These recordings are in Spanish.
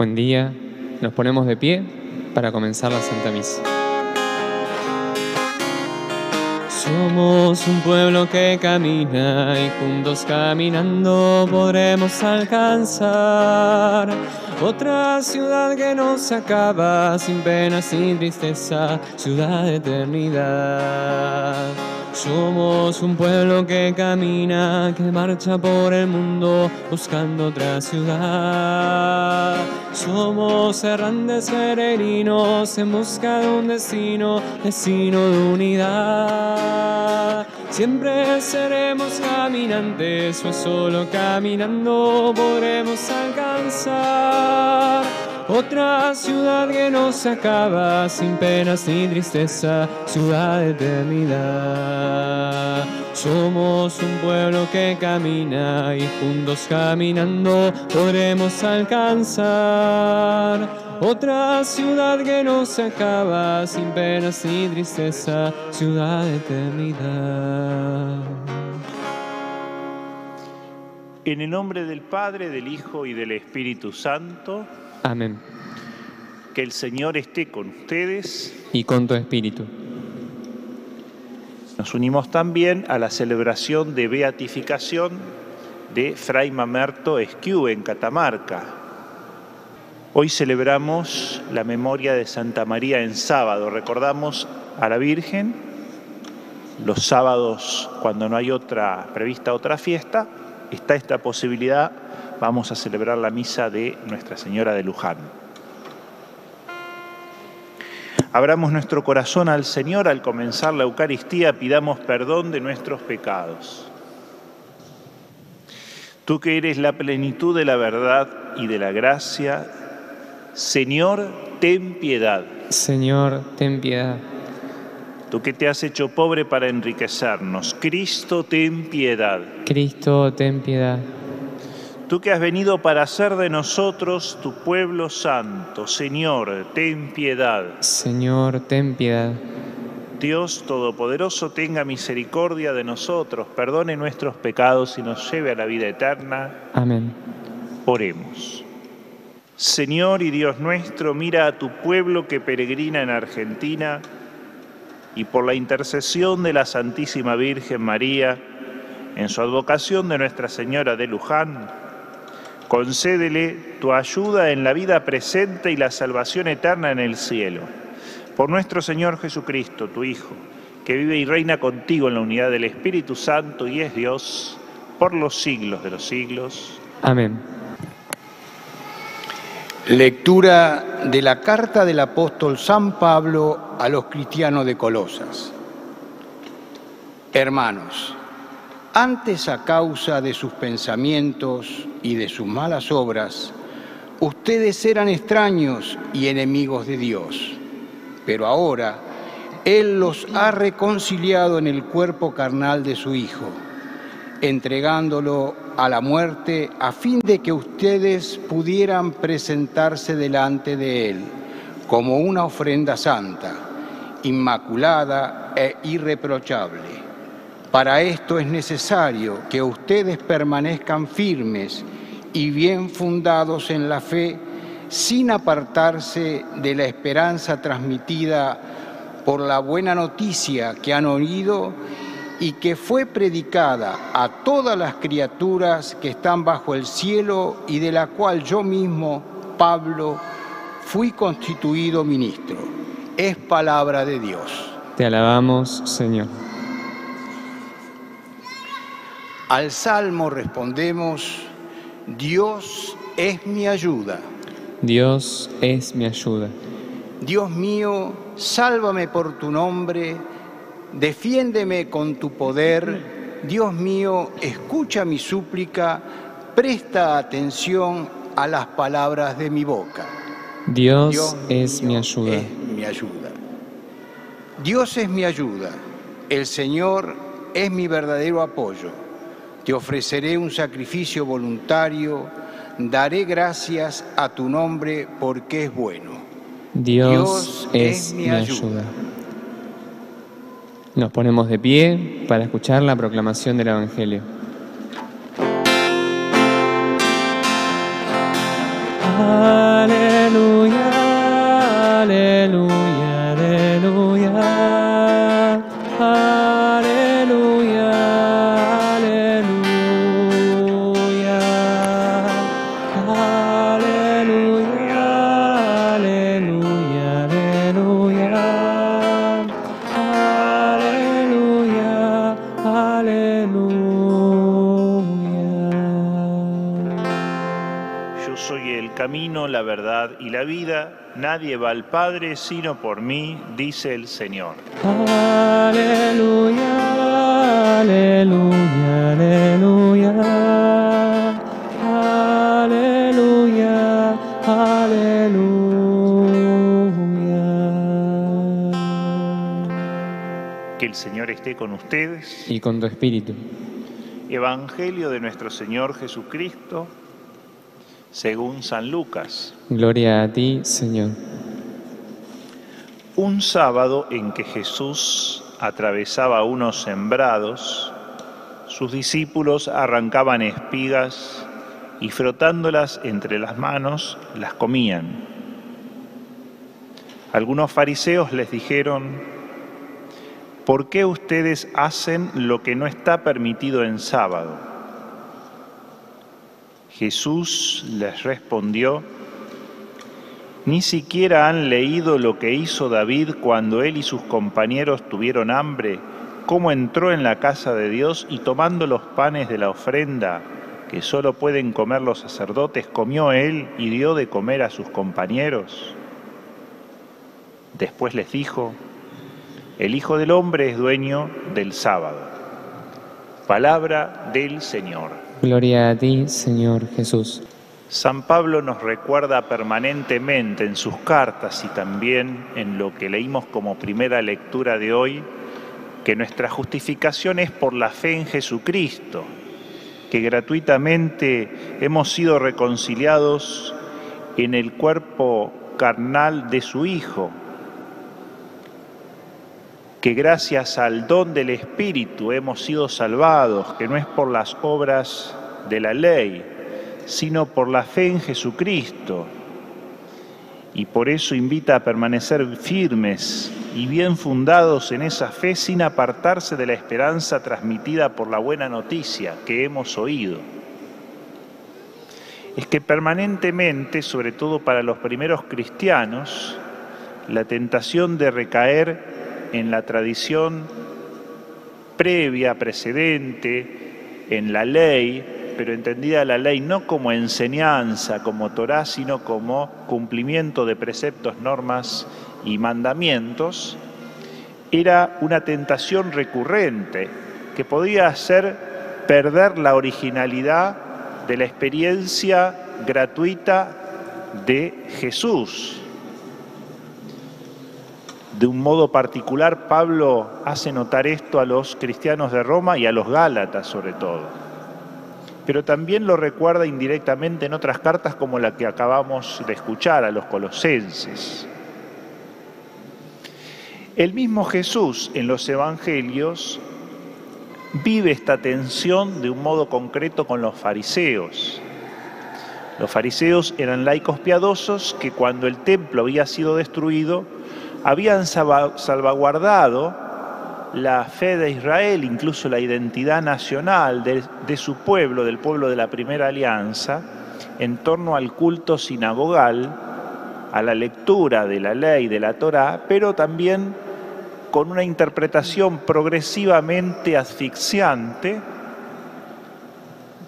Buen día. Nos ponemos de pie para comenzar la Santa Misa. Somos un pueblo que camina y juntos caminando podremos alcanzar otra ciudad que no se acaba sin penas ni tristeza, ciudad de eternidad. Somos un pueblo que camina, que marcha por el mundo buscando otra ciudad. Somos errantes peregrinos en busca de un destino, destino de unidad. Siempre seremos caminantes, o solo caminando podremos alcanzar otra ciudad que no se acaba sin penas ni tristeza, ciudad de eternidad. Somos un pueblo que camina y juntos caminando podremos alcanzar otra ciudad que no se acaba sin penas ni tristeza, ciudad de eternidad. En el nombre del Padre, del Hijo y del Espíritu Santo. Amén. Que el Señor esté con ustedes. Y con tu espíritu. Nos unimos también a la celebración de beatificación de Fray Mamerto Esquiu en Catamarca. Hoy celebramos la memoria de Santa María en sábado. Recordamos a la Virgen los sábados cuando no hay otra prevista otra fiesta, está esta posibilidad vamos a celebrar la misa de Nuestra Señora de Luján. Abramos nuestro corazón al Señor al comenzar la Eucaristía, pidamos perdón de nuestros pecados. Tú que eres la plenitud de la verdad y de la gracia, Señor, ten piedad. Señor, ten piedad. Tú que te has hecho pobre para enriquecernos, Cristo, ten piedad. Cristo, ten piedad. Tú que has venido para hacer de nosotros tu pueblo santo, Señor, ten piedad. Señor, ten piedad. Dios Todopoderoso tenga misericordia de nosotros, perdone nuestros pecados y nos lleve a la vida eterna. Amén. Oremos. Señor y Dios nuestro, mira a tu pueblo que peregrina en Argentina y por la intercesión de la Santísima Virgen María, en su advocación de Nuestra Señora de Luján, Concédele tu ayuda en la vida presente y la salvación eterna en el cielo. Por nuestro Señor Jesucristo, tu Hijo, que vive y reina contigo en la unidad del Espíritu Santo y es Dios por los siglos de los siglos. Amén. Lectura de la carta del apóstol San Pablo a los cristianos de Colosas. Hermanos, antes a causa de sus pensamientos y de sus malas obras, ustedes eran extraños y enemigos de Dios, pero ahora Él los ha reconciliado en el cuerpo carnal de su Hijo, entregándolo a la muerte a fin de que ustedes pudieran presentarse delante de Él como una ofrenda santa, inmaculada e irreprochable para esto es necesario que ustedes permanezcan firmes y bien fundados en la fe, sin apartarse de la esperanza transmitida por la buena noticia que han oído y que fue predicada a todas las criaturas que están bajo el cielo y de la cual yo mismo, Pablo, fui constituido ministro. Es palabra de Dios. Te alabamos, Señor. Al salmo respondemos, Dios es mi ayuda. Dios es mi ayuda. Dios mío, sálvame por tu nombre, defiéndeme con tu poder. Dios mío, escucha mi súplica, presta atención a las palabras de mi boca. Dios, es mi ayuda. Es mi ayuda. Dios es mi ayuda. El Señor es mi verdadero apoyo. Te ofreceré un sacrificio voluntario, daré gracias a tu nombre porque es bueno. Dios, es, mi ayuda. Nos ponemos de pie para escuchar la proclamación del Evangelio. Aleluya. Yo soy el camino, la verdad y la vida. Nadie va al Padre sino por mí, dice el Señor. Aleluya, aleluya. Que el Señor esté con ustedes. Y con tu espíritu. Evangelio de nuestro Señor Jesucristo según San Lucas. Gloria a ti, Señor. Un sábado en que Jesús atravesaba unos sembrados, sus discípulos arrancaban espigas y frotándolas entre las manos las comían. Algunos fariseos les dijeron, ¿por qué ustedes hacen lo que no está permitido en sábado? Jesús les respondió, ni siquiera han leído lo que hizo David cuando él y sus compañeros tuvieron hambre, cómo entró en la casa de Dios y tomando los panes de la ofrenda, que solo pueden comer los sacerdotes, comió él y dio de comer a sus compañeros. Después les dijo, el Hijo del Hombre es dueño del sábado. Palabra del Señor. Gloria a ti, Señor Jesús. San Pablo nos recuerda permanentemente en sus cartas y también en lo que leímos como primera lectura de hoy, que nuestra justificación es por la fe en Jesucristo, que gratuitamente hemos sido reconciliados en el cuerpo carnal de su Hijo, que gracias al don del Espíritu hemos sido salvados, que no es por las obras de la ley, sino por la fe en Jesucristo. Y por eso invita a permanecer firmes y bien fundados en esa fe sin apartarse de la esperanza transmitida por la buena noticia que hemos oído. Es que permanentemente, sobre todo para los primeros cristianos, la tentación de recaer en la tradición previa, precedente, en la ley, pero entendida la ley no como enseñanza, como Torah, sino como cumplimiento de preceptos, normas y mandamientos, era una tentación recurrente que podía hacer perder la originalidad de la experiencia gratuita de Jesús. De un modo particular, Pablo hace notar esto a los cristianos de Roma y a los Gálatas sobre todo. Pero también lo recuerda indirectamente en otras cartas como la que acabamos de escuchar a los colosenses. El mismo Jesús en los Evangelios vive esta tensión de un modo concreto con los fariseos. Los fariseos eran laicos piadosos que cuando el templo había sido destruido, habían salvaguardado la fe de Israel, incluso la identidad nacional de, su pueblo, del pueblo de la primera alianza, en torno al culto sinagogal, a la lectura de la ley de la Torá, pero también con una interpretación progresivamente asfixiante,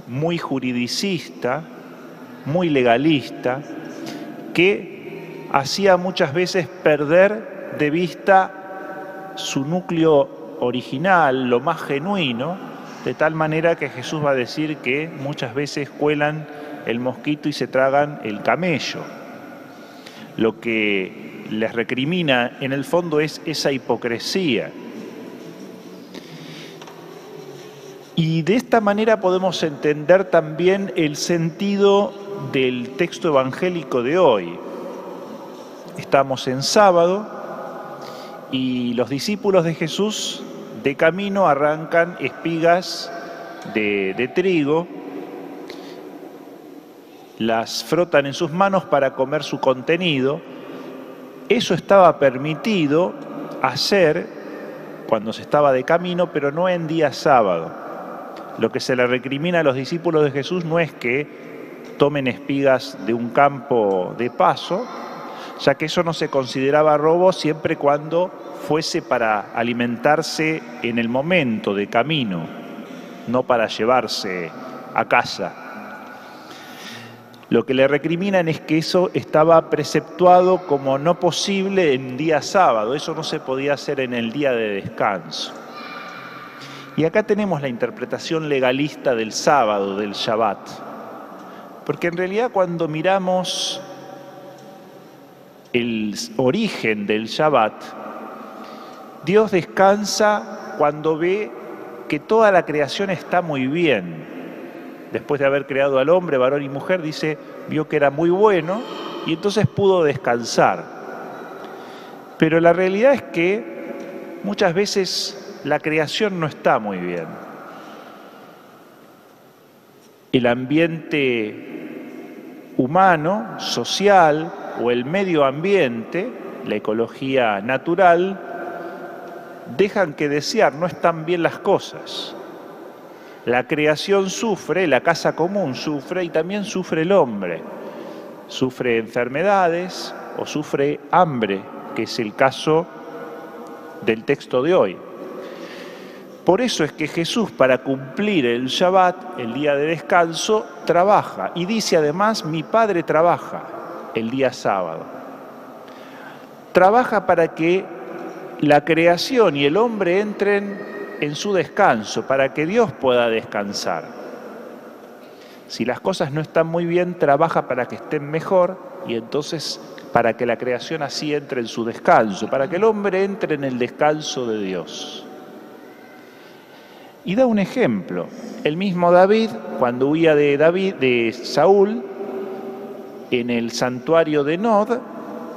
muy juridicista, muy legalista, que hacía muchas veces perder de vista su núcleo original, lo más genuino, de tal manera que Jesús va a decir que muchas veces cuelan el mosquito y se tragan el camello. Lo que les recrimina en el fondo es esa hipocresía. Y de esta manera podemos entender también el sentido del texto evangélico de hoy. Estamos en sábado y los discípulos de Jesús de camino arrancan espigas de, trigo, las frotan en sus manos para comer su contenido. Eso estaba permitido hacer cuando se estaba de camino, pero no en día sábado. Lo que se le recrimina a los discípulos de Jesús no es que tomen espigas de un campo de paso, ya que eso no se consideraba robo siempre cuando fuese para alimentarse en el momento de camino, no para llevarse a casa. Lo que le recriminan es que eso estaba preceptuado como no posible en día sábado, eso no se podía hacer en el día de descanso. Y acá tenemos la interpretación legalista del sábado, del Shabbat. Porque en realidad cuando miramos el origen del Shabbat, Dios descansa cuando ve que toda la creación está muy bien, después de haber creado al hombre, varón y mujer, dice, vio que era muy bueno y entonces pudo descansar. Pero la realidad es que muchas veces la creación no está muy bien. El ambiente humano, social o el medio ambiente, la ecología natural, dejan que desear, no están bien las cosas. La creación sufre, la casa común sufre y también sufre el hombre. Sufre enfermedades o sufre hambre, que es el caso del texto de hoy. Por eso es que Jesús, para cumplir el Shabbat, el día de descanso, trabaja. Y dice además, mi Padre trabaja el día sábado. Trabaja para que la creación y el hombre entren en su descanso, para que Dios pueda descansar. Si las cosas no están muy bien, trabaja para que estén mejor y entonces para que la creación así entre en su descanso, para que el hombre entre en el descanso de Dios. Y da un ejemplo. El mismo David, cuando huía de David, de Saúl, en el santuario de Nod,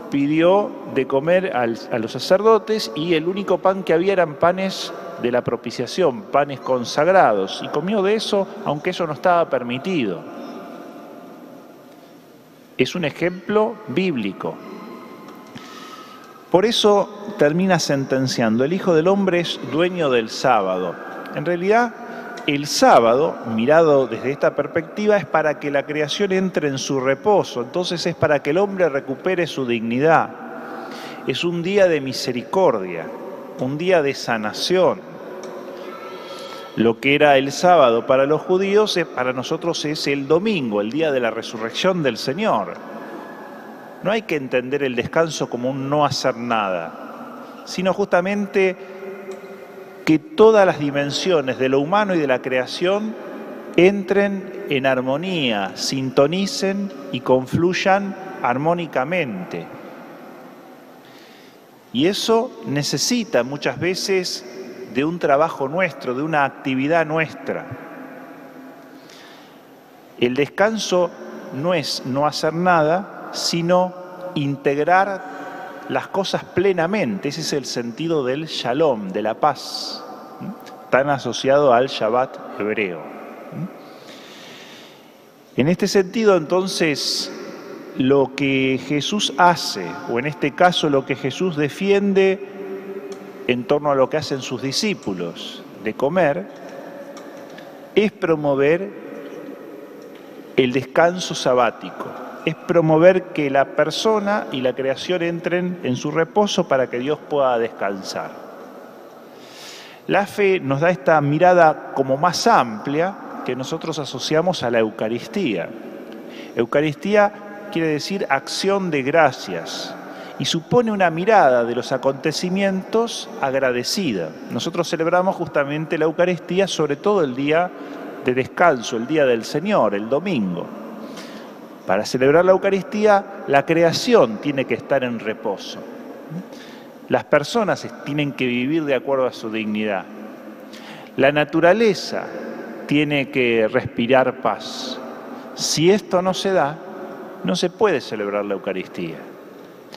pidió de comer a los sacerdotes y el único pan que había eran panes de la propiciación, panes consagrados, y comió de eso aunque eso no estaba permitido. Es un ejemplo bíblico. Por eso termina sentenciando, el Hijo del Hombre es dueño del sábado. En realidad, el sábado, mirado desde esta perspectiva, es para que la creación entre en su reposo, entonces es para que el hombre recupere su dignidad. Es un día de misericordia, un día de sanación. Lo que era el sábado para los judíos, para nosotros es el domingo, el día de la resurrección del Señor. No hay que entender el descanso como un no hacer nada, sino justamente que todas las dimensiones de lo humano y de la creación entren en armonía, sintonicen y confluyan armónicamente. Y eso necesita muchas veces de un trabajo nuestro, de una actividad nuestra. El descanso no es no hacer nada, sino integrar las cosas plenamente. Ese es el sentido del shalom, de la paz, tan asociado al Shabbat hebreo. En este sentido, entonces, lo que Jesús hace, o en este caso lo que Jesús defiende en torno a lo que hacen sus discípulos de comer, es promover el descanso sabático, es promover que la persona y la creación entren en su reposo para que Dios pueda descansar. La fe nos da esta mirada como más amplia que nosotros asociamos a la Eucaristía. Eucaristía quiere decir acción de gracias y supone una mirada de los acontecimientos agradecida. Nosotros celebramos justamente la Eucaristía, sobre todo el día de descanso, el día del Señor, el domingo. Para celebrar la Eucaristía, la creación tiene que estar en reposo. Las personas tienen que vivir de acuerdo a su dignidad. La naturaleza tiene que respirar paz. Si esto no se da, no se puede celebrar la Eucaristía.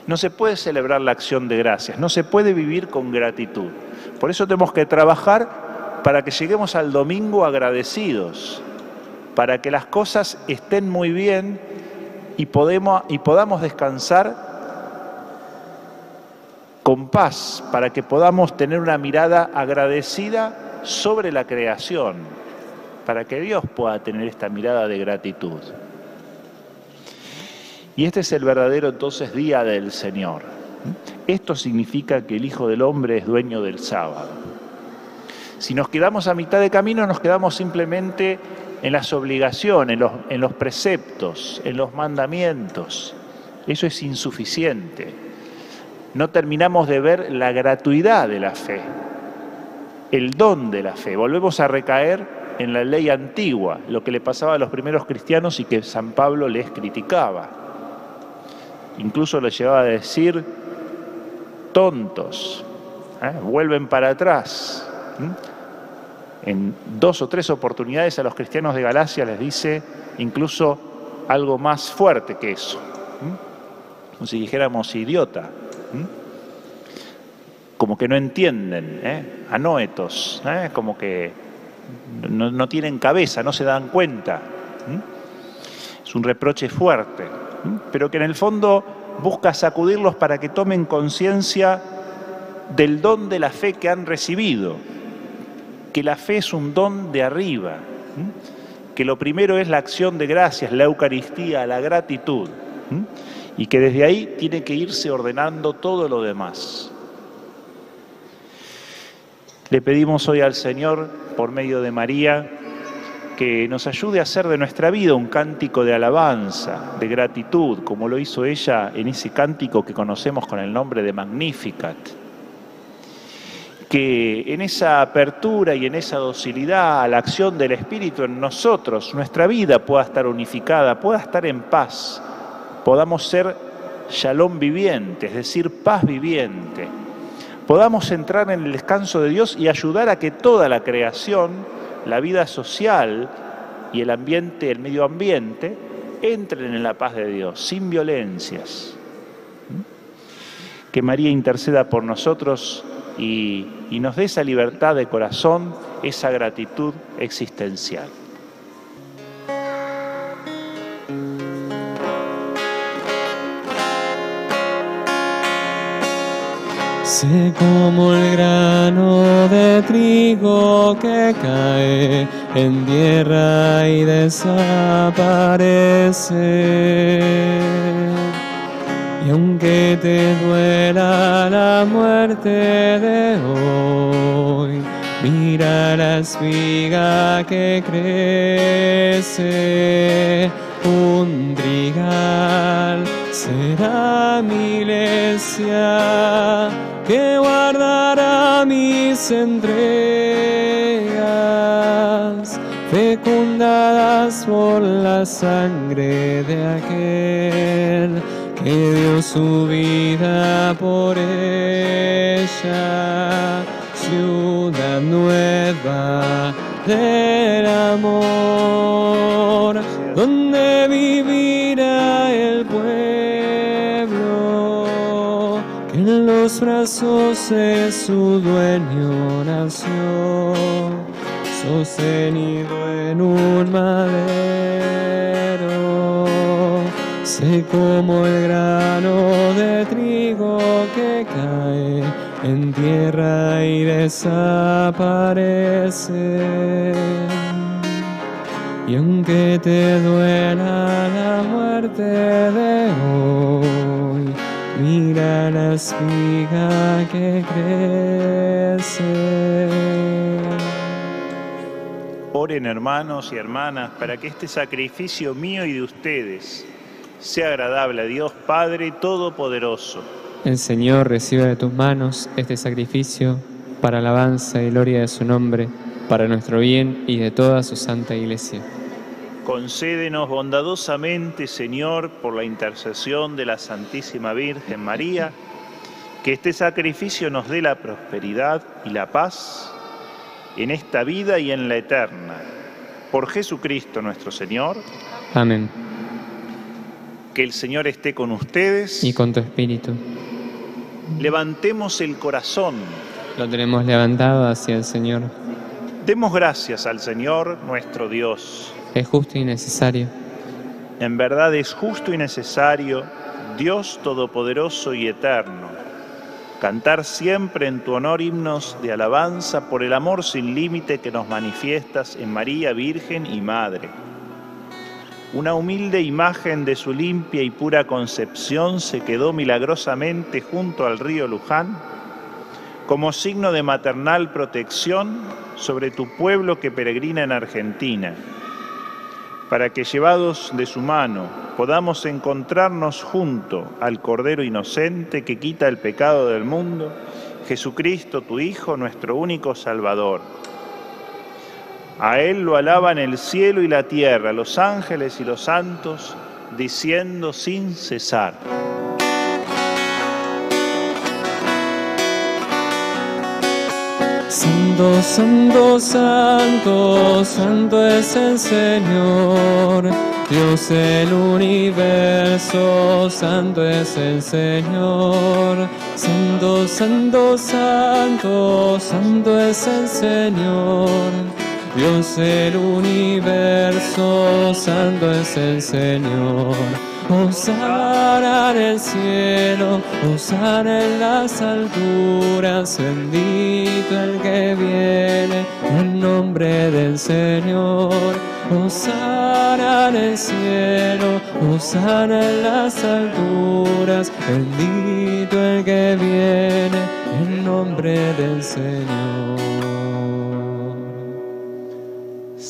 No se puede celebrar la acción de gracias, no se puede vivir con gratitud. Por eso tenemos que trabajar para que lleguemos al domingo agradecidos, para que las cosas estén muy bien y, podemos, podamos descansar con paz, para que podamos tener una mirada agradecida sobre la creación, para que Dios pueda tener esta mirada de gratitud. Y este es el verdadero entonces día del Señor. Esto significa que el Hijo del Hombre es dueño del sábado. Si nos quedamos a mitad de camino, nos quedamos simplemente en las obligaciones, en los, preceptos, en los mandamientos. Eso es insuficiente. No terminamos de ver la gratuidad de la fe, el don de la fe. Volvemos a recaer en la ley antigua, lo que le pasaba a los primeros cristianos y que San Pablo les criticaba. Incluso les llevaba a decir tontos, ¿eh? vuelven para atrás. En dos o tres oportunidades a los cristianos de Galacia les dice incluso algo más fuerte que eso. Como si dijéramos idiota. Como que no entienden, ¿eh? anoetos, ¿eh? como que no, no, tienen cabeza, no se dan cuenta. Es un reproche fuerte, pero que en el fondo busca sacudirlos para que tomen conciencia del don de la fe que han recibido, que la fe es un don de arriba, que lo primero es la acción de gracias, la Eucaristía, la gratitud, y que desde ahí tiene que irse ordenando todo lo demás. Le pedimos hoy al Señor, por medio de María, que nos ayude a hacer de nuestra vida un cántico de alabanza, de gratitud, como lo hizo ella en ese cántico que conocemos con el nombre de Magnificat. Que en esa apertura y en esa docilidad a la acción del Espíritu en nosotros, nuestra vida pueda estar unificada, pueda estar en paz, podamos ser shalom viviente, es decir, paz viviente, podamos entrar en el descanso de Dios y ayudar a que toda la creación la vida social y el ambiente, el medio ambiente, entren en la paz de Dios, sin violencias. Que María interceda por nosotros y, nos dé esa libertad de corazón, esa gratitud existencial. Sé como el grano de trigo que cae en tierra y desaparece. Y aunque te duela la muerte de hoy, mira la espiga que crece, un trigal será mi iglesia que guardará mis entregas, fecundadas por la sangre de aquel que dio su vida por ella, ciudad nueva del amor, donde vivirá el pueblo que en los brazos de su dueño nació, sostenido en un madero, sé como el grano de trigo que cae en tierra y desaparece. Y aunque te duela la muerte de hoy, mira la espiga que crece. Oren hermanos y hermanas para que este sacrificio mío y de ustedes sea agradable a Dios Padre Todopoderoso. El Señor reciba de tus manos este sacrificio para alabanza y gloria de su nombre, para nuestro bien y de toda su santa iglesia. Concédenos bondadosamente, Señor, por la intercesión de la Santísima Virgen María, que este sacrificio nos dé la prosperidad y la paz en esta vida y en la eterna. Por Jesucristo nuestro Señor. Amén. Que el Señor esté con ustedes. Y con tu espíritu. Levantemos el corazón. Lo tenemos levantado hacia el Señor. Demos gracias al Señor nuestro Dios. Es justo y necesario. En verdad es justo y necesario, Dios Todopoderoso y Eterno, cantar siempre en tu honor himnos de alabanza por el amor sin límite que nos manifiestas en María Virgen y Madre. Una humilde imagen de su limpia y pura concepción se quedó milagrosamente junto al río Luján como signo de maternal protección sobre tu pueblo que peregrina en Argentina para que llevados de su mano podamos encontrarnos junto al Cordero Inocente que quita el pecado del mundo, Jesucristo, tu Hijo, nuestro único Salvador. A Él lo alaban el cielo y la tierra, los ángeles y los santos, diciendo sin cesar. Santo, santo, santo, santo es el Señor, Dios del universo, santo es el Señor. Santo, santo, santo, santo es el Señor. Dios del universo, santo es el Señor. Osana en el cielo, Osana en las alturas, bendito el que viene en nombre del Señor. Osana en el cielo, Osana en las alturas, bendito el que viene en nombre del Señor.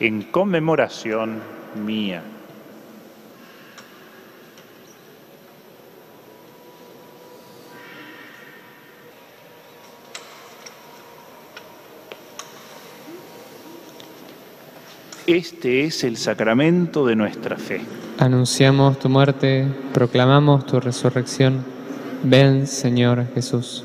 en conmemoración mía. Este es el sacramento de nuestra fe. Anunciamos tu muerte, proclamamos tu resurrección. Ven, Señor Jesús.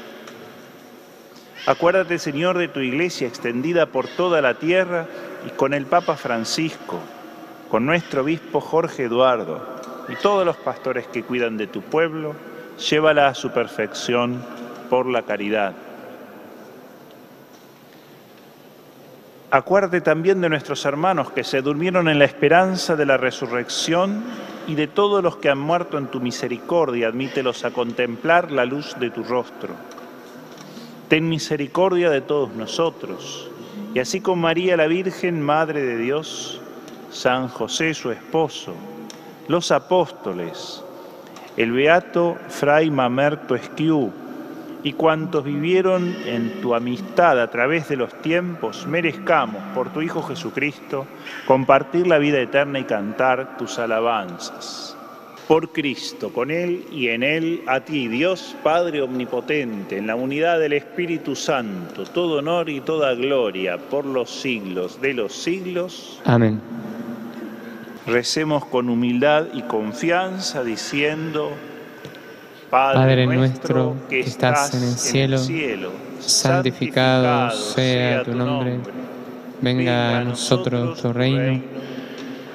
Acuérdate, Señor, de tu iglesia extendida por toda la tierra y con el Papa Francisco, con nuestro obispo Jorge Eduardo y todos los pastores que cuidan de tu pueblo, llévala a su perfección por la caridad. Acuérdate también de nuestros hermanos que se durmieron en la esperanza de la resurrección y de todos los que han muerto en tu misericordia, admítelos a contemplar la luz de tu rostro ten misericordia de todos nosotros. Y así con María la Virgen, Madre de Dios, San José su esposo, los apóstoles, el beato Fray Mamerto Esquiú y cuantos vivieron en tu amistad a través de los tiempos, merezcamos por tu Hijo Jesucristo compartir la vida eterna y cantar tus alabanzas por Cristo, con Él y en Él, a ti, Dios Padre Omnipotente, en la unidad del Espíritu Santo, todo honor y toda gloria por los siglos de los siglos. Amén. Recemos con humildad y confianza diciendo, Padre, nuestro que estás en el cielo, santificado sea tu nombre, venga a nosotros tu reino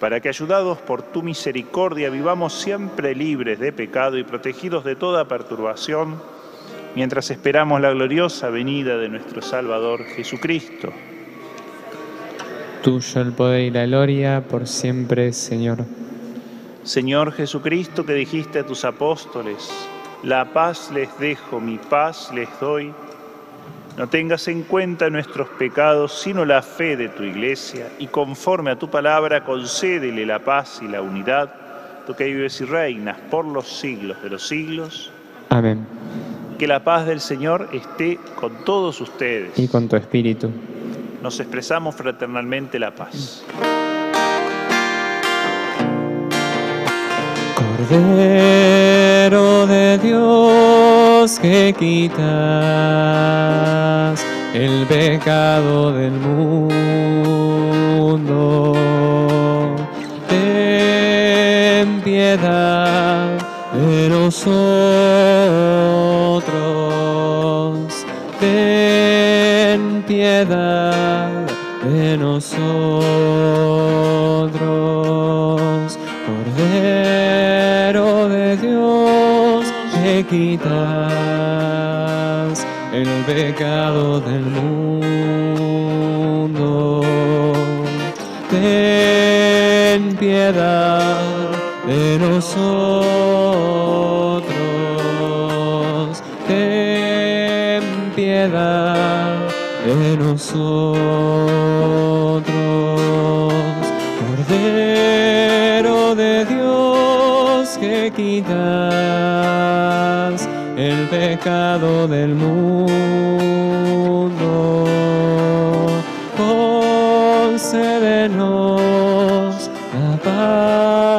para que ayudados por tu misericordia vivamos siempre libres de pecado y protegidos de toda perturbación, mientras esperamos la gloriosa venida de nuestro Salvador Jesucristo. Tuyo el poder y la gloria por siempre, Señor. Señor Jesucristo, que dijiste a tus apóstoles, la paz les dejo, mi paz les doy no tengas en cuenta nuestros pecados, sino la fe de tu iglesia, y conforme a tu palabra concédele la paz y la unidad, tú que vives y reinas por los siglos de los siglos. Amén. Que la paz del Señor esté con todos ustedes. Y con tu espíritu. Nos expresamos fraternalmente la paz. Cordero de Que quitas el pecado del mundo, ten piedad de nosotros, ten piedad de nosotros, Quitas el pecado del mundo. Ten piedad de nosotros, ten piedad de nosotros, pecado del mundo, concédenos la paz,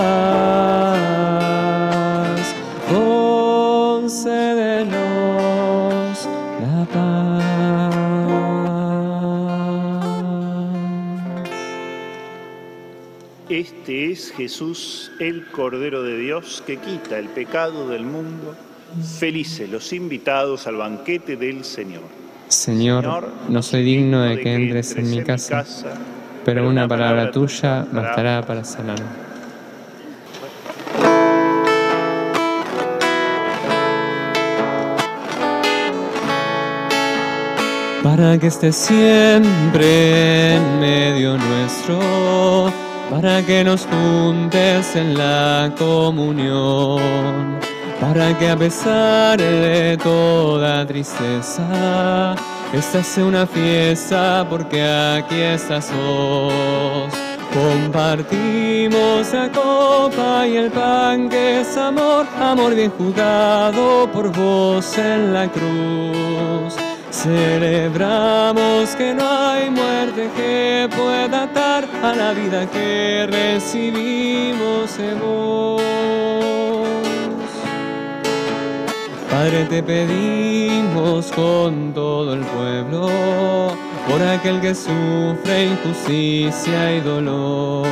concédenos la paz. Este es Jesús, el Cordero de Dios, que quita el pecado del mundo. Felices los invitados al banquete del Señor. Señor, no soy digno de que entres en mi casa, pero una palabra tuya bastará para sanarme. Para que estés siempre en medio nuestro, para que nos juntes en la comunión, para que a pesar de toda tristeza, esta sea una fiesta porque aquí estás vos. Compartimos la copa y el pan que es amor, amor bien jugado por vos en la cruz. Celebramos que no hay muerte que pueda atar a la vida que recibimos de vos. Padre, te pedimos con todo el pueblo, por aquel que sufre injusticia y dolor.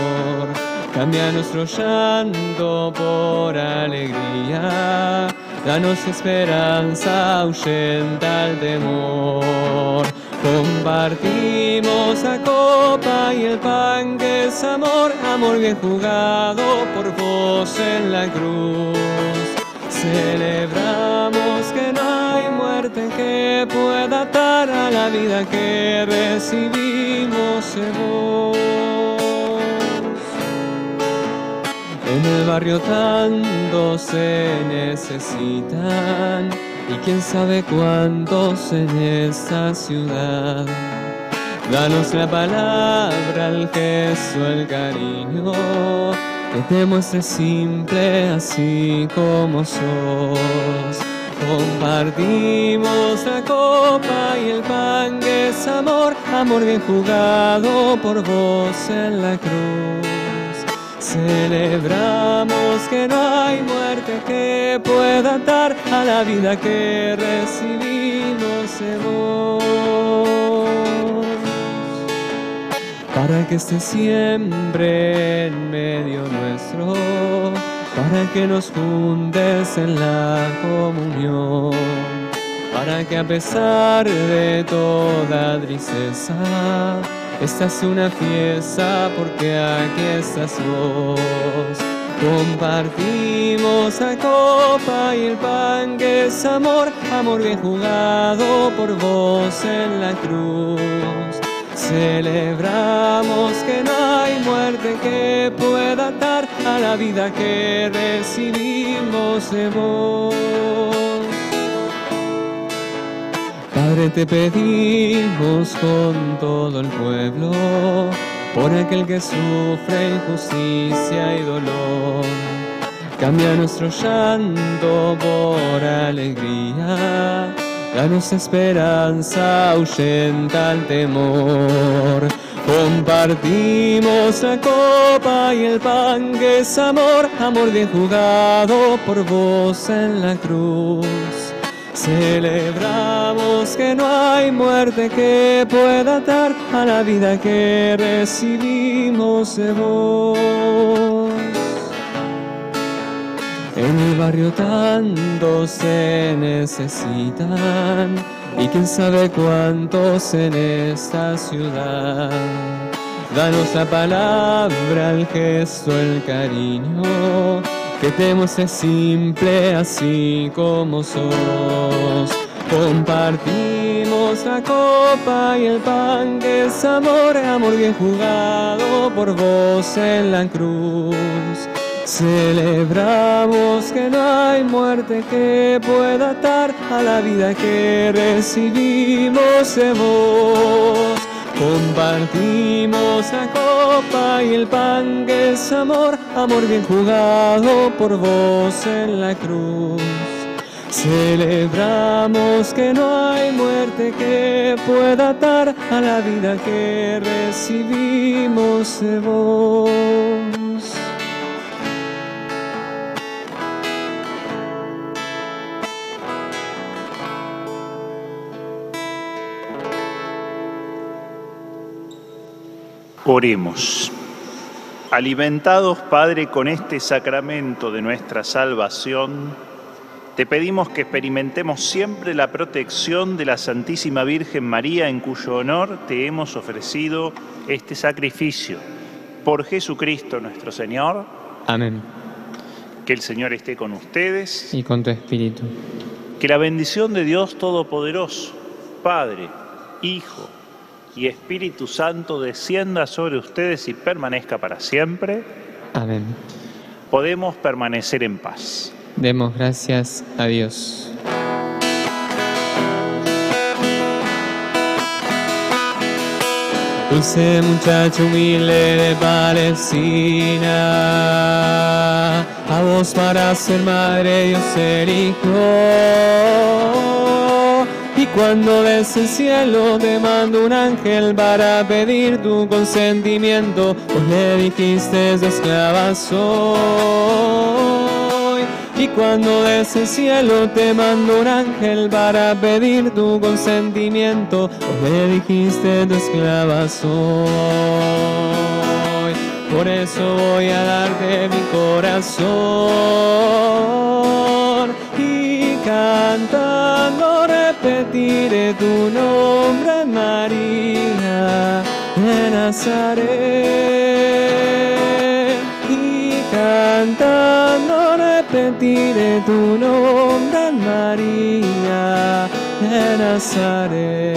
Cambia nuestro llanto por alegría, danos esperanza, ahuyenta el temor. Compartimos la copa y el pan que es amor, amor bien jugado por vos en la cruz. Celebramos que no hay muerte que pueda atar a la vida que recibimos vos. En el barrio tantos se necesitan y quién sabe cuántos en esta ciudad. Danos la palabra, el gesto, el cariño, que te muestre simple así como sos. Compartimos la copa y el pan que es amor, amor bien jugado por vos en la cruz. Celebramos que no hay muerte que pueda dar a la vida que recibimos de vos. Para que esté siempre en medio nuestro, para que nos juntes en la comunión, para que a pesar de toda tristeza, esta es una fiesta porque aquí estás vos. Compartimos la copa y el pan que es amor, amor bien jugado por vos en la cruz. Celebramos que no hay muerte que pueda atar a la vida que recibimos de vos. Padre, te pedimos con todo el pueblo, por aquel que sufre injusticia y dolor. Cambia nuestro llanto por alegría, danos esperanza, ahuyenta el temor. Compartimos la copa y el pan que es amor, amor bien jugado por vos en la cruz. Celebramos que no hay muerte que pueda dar a la vida que recibimos de vos. En el barrio tantos se necesitan y quién sabe cuántos en esta ciudad. Danos la palabra, el gesto, el cariño que temos es simple así como sos. Compartimos la copa y el pan que es amor, amor bien jugado por vos en la cruz. Celebramos que no hay muerte que pueda atar a la vida que recibimos de vos. Compartimos la copa y el pan que es amor, amor bien jugado por vos en la cruz. Celebramos que no hay muerte que pueda atar a la vida que recibimos de vos. Oremos. Alimentados, Padre, con este sacramento de nuestra salvación, te pedimos que experimentemos siempre la protección de la Santísima Virgen María, en cuyo honor te hemos ofrecido este sacrificio. Por Jesucristo nuestro Señor. Amén. Que el Señor esté con ustedes. Y con tu espíritu. Que la bendición de Dios Todopoderoso, Padre, Hijo, y Espíritu Santo descienda sobre ustedes y permanezca para siempre. Amén. Podemos permanecer en paz. Demos gracias a Dios. Dulce muchacho humilde de Palestina, a vos para ser madre Dios el Hijo. Y cuando desde el cielo te mando un ángel para pedir tu consentimiento, vos le dijiste de esclava soy. Y cuando desde el cielo te mando un ángel para pedir tu consentimiento, vos le dijiste de esclava soy. Por eso voy a darte mi corazón y cantando repetiré tu nombre, María de Nazaret. Y cantando repetiré tu nombre, María de Nazaret.